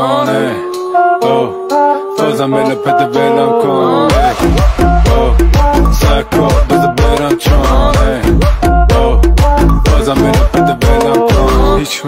on it. Oh, cause I'm in the pit of it, I'm calling. Oh, psycho, there's a bed, I'm trying. Oh, fuzz, I'm in the I'm. Hiç.